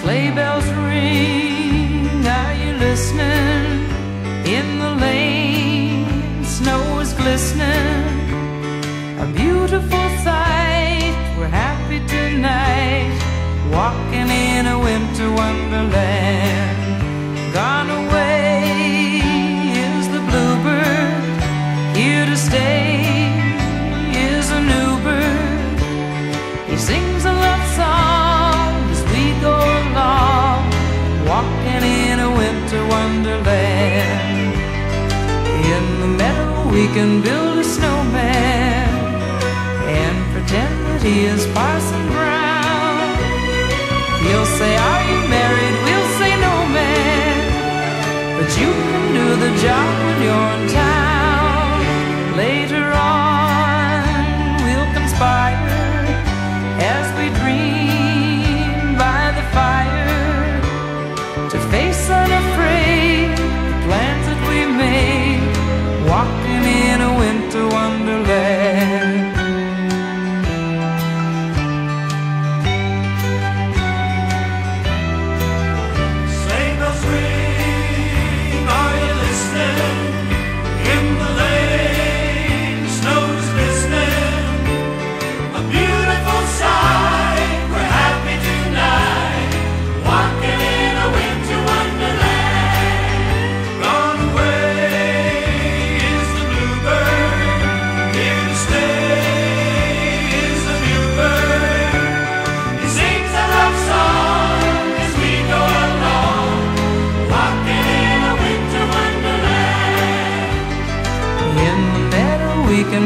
Sleigh bells ring, are you listening? In the lane, snow is glistening. A beautiful sight, we're we can build a snowman and pretend that he is Parson Brown. He'll say, Are you married? We'll say, No, man. But you can do the job when you're in town.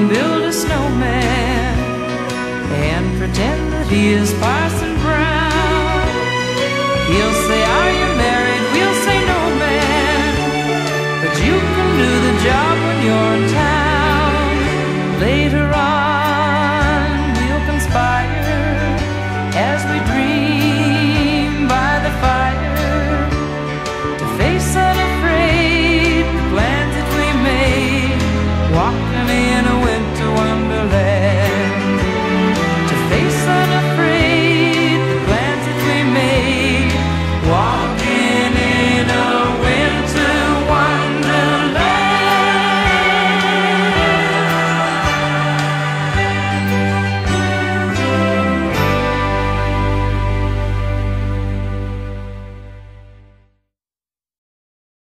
build a snowman and pretend that he is Parson Brown. He'll